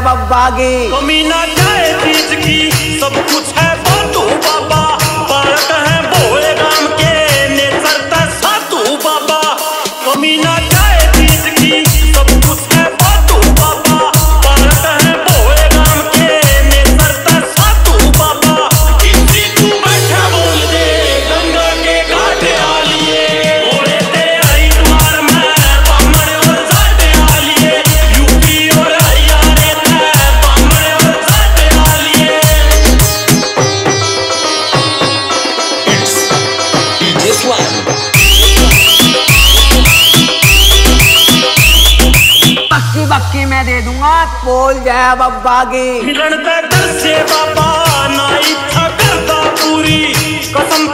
बाबा की। कमी ना जाए की सब कुछ है बाटू बाबा। बाकी मैं दे दूँगा। बोल जाए बाबा के। गणता दर से बाबा नाई था करता पूरी। कसम